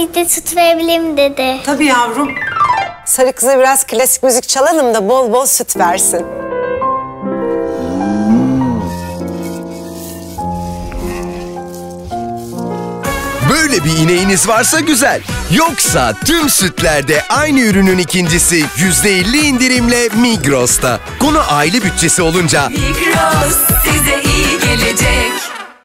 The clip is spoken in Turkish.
10 litre süt dedi. Tabii yavrum. Sarı kıza biraz klasik müzik çalalım da bol bol süt versin. Böyle bir ineğiniz varsa güzel. Yoksa tüm sütlerde aynı ürünün ikincisi %50 indirimle Migros'ta. Konu aile bütçesi olunca Migros size iyi.